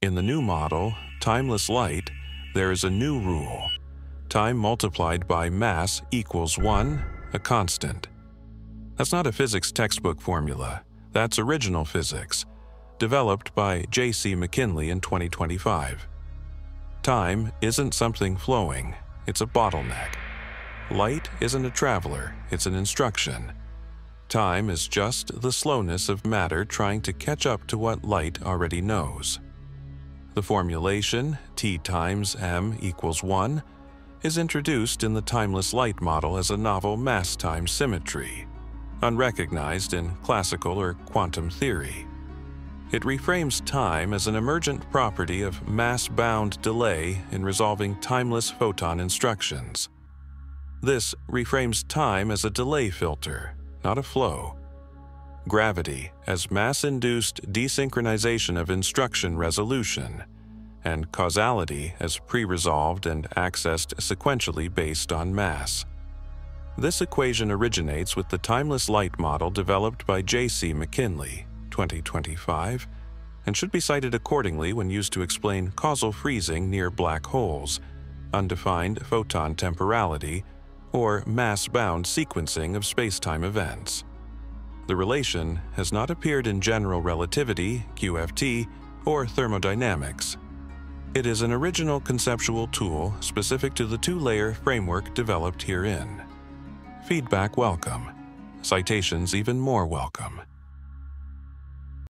In the new model, timeless light, there is a new rule. Time multiplied by mass equals 1, a constant. That's not a physics textbook formula. That's original physics, developed by J.C. McKinley in 2025. Time isn't something flowing, it's a bottleneck. Light isn't a traveler, it's an instruction. Time is just the slowness of matter trying to catch up to what light already knows. The formulation, T times m equals 1, is introduced in the timeless light model as a novel mass-time symmetry, unrecognized in classical or quantum theory. It reframes time as an emergent property of mass-bound delay in resolving timeless photon instructions. This reframes time as a delay filter, not a flow. Gravity as mass-induced desynchronization of instruction resolution, and causality as pre-resolved and accessed sequentially based on mass. This equation originates with the timeless light model developed by J.C. McKinley, 2025, and should be cited accordingly when used to explain causal freezing near black holes, undefined photon temporality, or mass-bound sequencing of spacetime events. The relation has not appeared in general relativity, QFT, or thermodynamics. It is an original conceptual tool specific to the two-layer framework developed herein. Feedback welcome. Citations even more welcome.